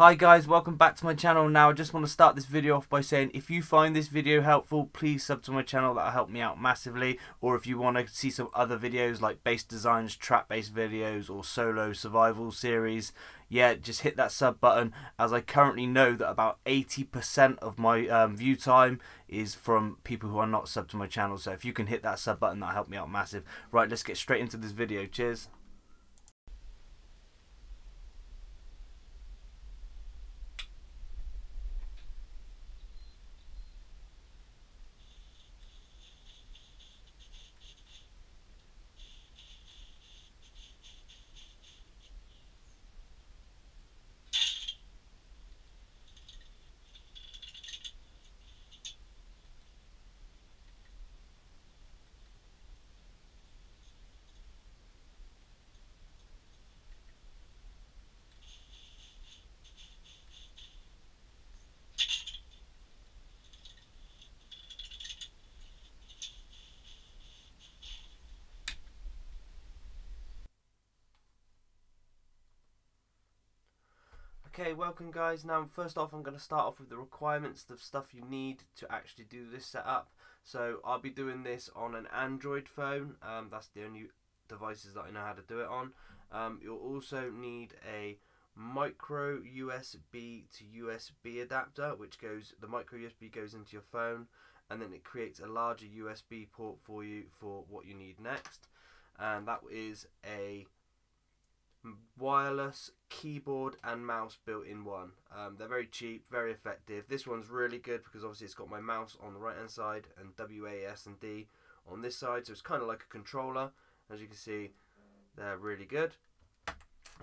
Hi guys, welcome back to my channel. Now I just want to start this video off by saying if you find this video helpful, please sub to my channel, that'll help me out massively. Or if you want to see some other videos like base designs, trap based videos or solo survival series, yeah, just hit that sub button as I currently know that about 80% of my um, view time is from people who are not sub to my channel. So if you can hit that sub button, that'll help me out massive. Right, let's get straight into this video. Cheers. Okay, welcome guys. Now, first off, I'm going to start off with the requirements, the stuff you need to actually do this setup. So, I'll be doing this on an Android phone. Um, that's the only devices that I know how to do it on. Um, you'll also need a micro USB to USB adapter, which goes, the micro USB goes into your phone, and then it creates a larger USB port for you for what you need next. And that is a wireless keyboard and mouse built in one. Um, they're very cheap, very effective. This one's really good because obviously it's got my mouse on the right hand side and WAS and D on this side, so it's kind of like a controller. As you can see, they're really good.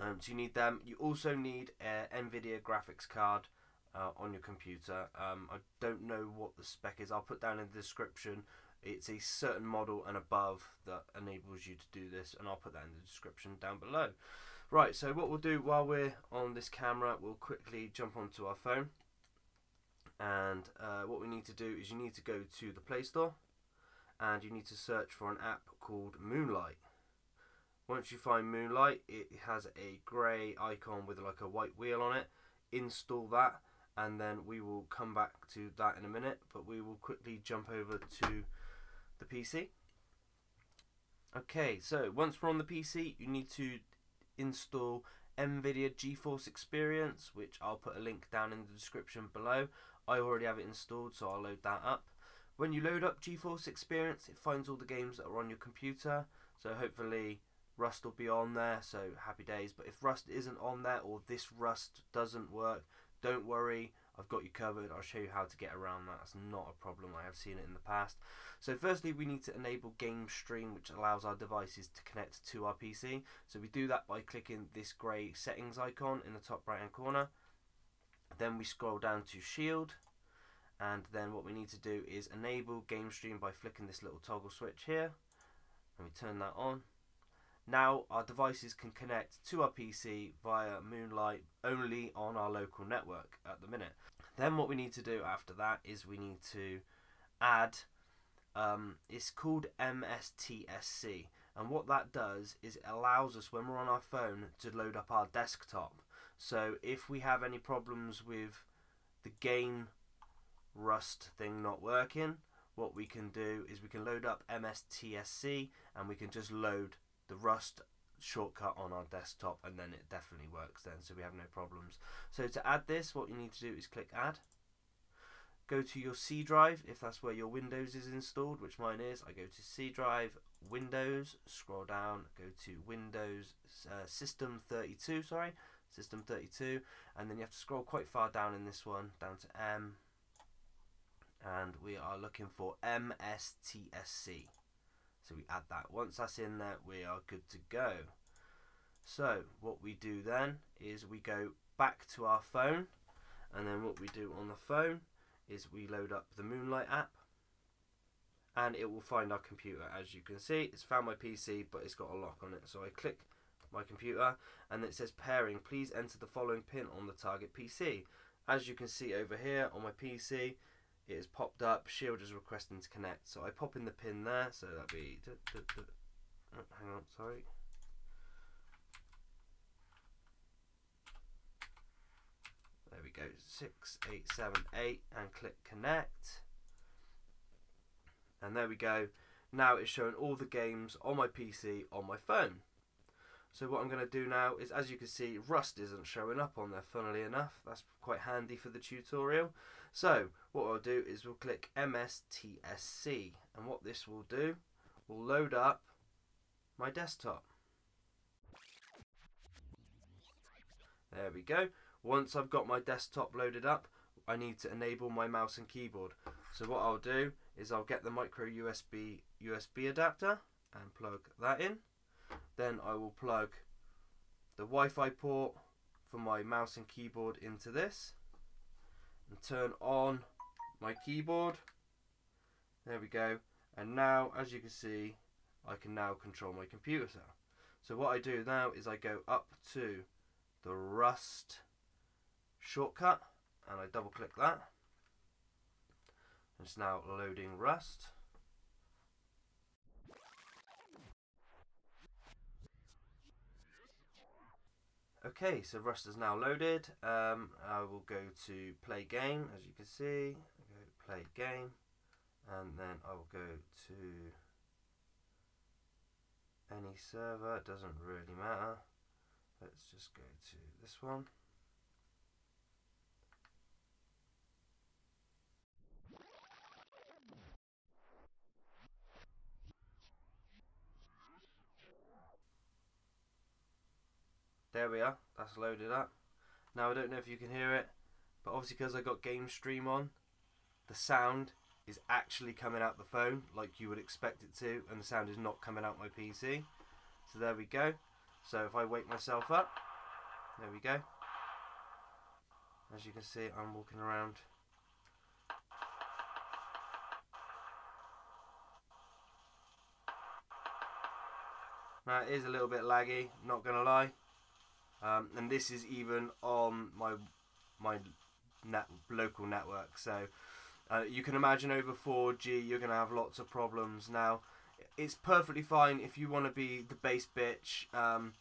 Um, so you need them. You also need an NVIDIA graphics card uh, on your computer. Um, I don't know what the spec is. I'll put down in the description. It's a certain model and above that enables you to do this, and I'll put that in the description down below. Right, so what we'll do while we're on this camera, we'll quickly jump onto our phone. And uh, what we need to do is you need to go to the Play Store and you need to search for an app called Moonlight. Once you find Moonlight, it has a grey icon with like a white wheel on it. Install that and then we will come back to that in a minute, but we will quickly jump over to the PC. Okay, so once we're on the PC, you need to install NVIDIA GeForce Experience, which I'll put a link down in the description below. I already have it installed, so I'll load that up. When you load up GeForce Experience, it finds all the games that are on your computer, so hopefully Rust will be on there, so happy days. But if Rust isn't on there or this Rust doesn't work, don't worry, I've got you covered. I'll show you how to get around that. That's not a problem. I have seen it in the past. So firstly, we need to enable Game Stream, which allows our devices to connect to our PC. So we do that by clicking this grey settings icon in the top right hand corner. Then we scroll down to Shield. And then what we need to do is enable Game Stream by flicking this little toggle switch here. And we turn that on. Now our devices can connect to our PC via Moonlight only on our local network at the minute. Then what we need to do after that is we need to add, um, it's called MSTSC and what that does is it allows us when we're on our phone to load up our desktop. So if we have any problems with the game Rust thing not working, what we can do is we can load up MSTSC and we can just load the Rust shortcut on our desktop and then it definitely works then so we have no problems. So to add this what you need to do is click add. Go to your C drive if that's where your Windows is installed which mine is. I go to C drive, Windows, scroll down, go to Windows uh, System 32 sorry, System 32 and then you have to scroll quite far down in this one down to M and we are looking for MSTSC. So we add that. Once that's in there, we are good to go. So what we do then is we go back to our phone and then what we do on the phone is we load up the Moonlight app and it will find our computer. As you can see, it's found my PC but it's got a lock on it. So I click my computer and it says pairing. Please enter the following pin on the target PC. As you can see over here on my PC, it has popped up shield is requesting to connect so I pop in the pin there so that'd be oh, hang on sorry There we go 6878 and click connect. And there we go. Now it's showing all the games on my PC on my phone. So what I'm going to do now is, as you can see, Rust isn't showing up on there, funnily enough. That's quite handy for the tutorial. So what I'll do is we'll click MSTSC. And what this will do, will load up my desktop. There we go. Once I've got my desktop loaded up, I need to enable my mouse and keyboard. So what I'll do is I'll get the micro USB USB adapter and plug that in. Then I will plug the Wi-Fi port for my mouse and keyboard into this and turn on my keyboard. There we go. And now, as you can see, I can now control my computer. So what I do now is I go up to the Rust shortcut and I double click that. It's now loading Rust. Okay, so Rust is now loaded. Um, I will go to play game, as you can see. go play game, and then I will go to any server. It doesn't really matter. Let's just go to this one. There we are, that's loaded up. Now I don't know if you can hear it, but obviously because I got Game Stream on, the sound is actually coming out the phone like you would expect it to, and the sound is not coming out my PC. So there we go. So if I wake myself up, there we go. As you can see, I'm walking around. Now it is a little bit laggy, not gonna lie um, and this is even on my my net local network. So uh, you can imagine over 4G you're going to have lots of problems. Now it's perfectly fine if you want to be the base bitch um,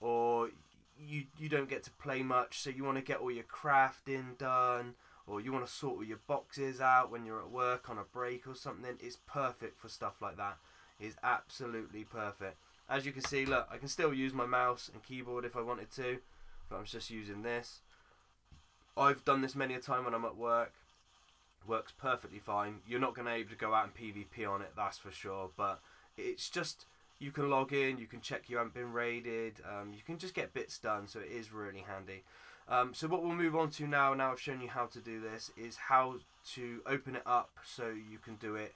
or you you don't get to play much, so you want to get all your crafting done. Or you want to sort all your boxes out when you're at work on a break or something. It's perfect for stuff like that. It's absolutely perfect. As you can see, look, I can still use my mouse and keyboard if I wanted to, but I'm just using this. I've done this many a time when I'm at work. Works perfectly fine. You're not going to be able to go out and PvP on it, that's for sure, but it's just you can log in, you can check you haven't been raided, um, you can just get bits done, so it is really handy. Um, so what we'll move on to now, now I've shown you how to do this, is how to open it up so you can do it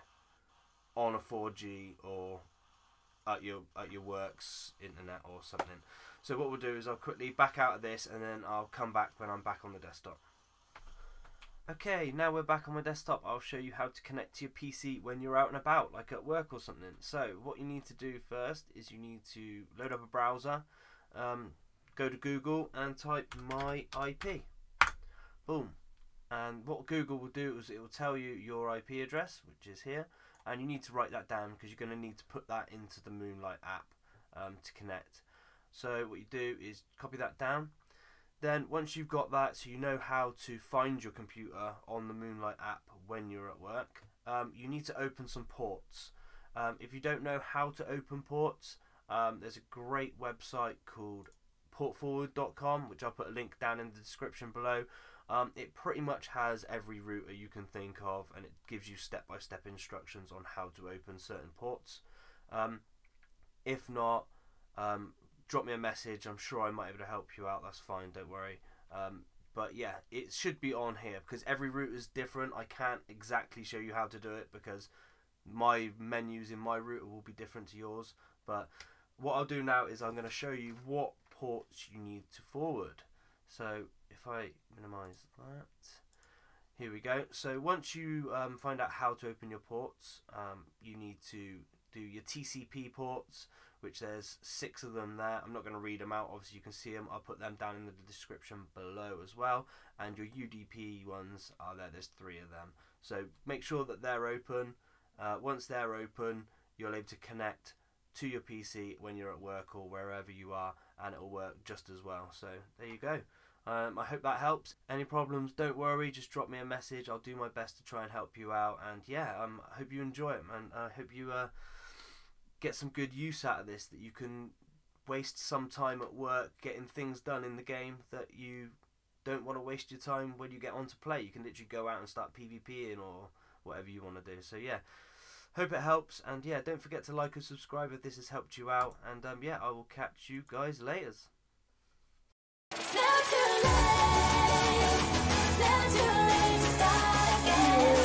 on a 4G or at your at your works internet or something. So what we'll do is I'll quickly back out of this and then I'll come back when I'm back on the desktop. Okay, now we're back on my desktop. I'll show you how to connect to your PC when you're out and about, like at work or something. So what you need to do first is you need to load up a browser, um, go to Google and type my IP. Boom. And what Google will do is it will tell you your IP address, which is here and you need to write that down because you're going to need to put that into the Moonlight app um, to connect. So what you do is copy that down. Then once you've got that, so you know how to find your computer on the Moonlight app when you're at work, um, you need to open some ports. Um, if you don't know how to open ports, um, there's a great website called portforward.com, which I'll put a link down in the description below. Um, it pretty much has every router you can think of, and it gives you step-by-step instructions on how to open certain ports. Um, if not, um, drop me a message. I'm sure I might be able to help you out. That's fine. Don't worry. Um, but yeah, it should be on here because every router is different. I can't exactly show you how to do it because my menus in my router will be different to yours. But what I'll do now is I'm going to show you what ports you need to forward. So if I minimize that, here we go. So once you um, find out how to open your ports, um, you need to do your TCP ports, which there's six of them there. I'm not going to read them out. Obviously, you can see them. I'll put them down in the description below as well. And your UDP ones are there. There's three of them. So make sure that they're open. Uh, once they're open, you're able to connect to your PC when you're at work or wherever you are, and it will work just as well. So there you go. Um, I hope that helps. Any problems, don't worry, just drop me a message. I'll do my best to try and help you out. And yeah, um, I hope you enjoy it, man. I hope you uh, get some good use out of this, that you can waste some time at work getting things done in the game that you don't want to waste your time when you get on to play. You can literally go out and start PvPing or whatever you want to do. So yeah, hope it helps. And yeah, don't forget to like and subscribe if this has helped you out. And um, yeah, I will catch you guys later. Para de lo que hice,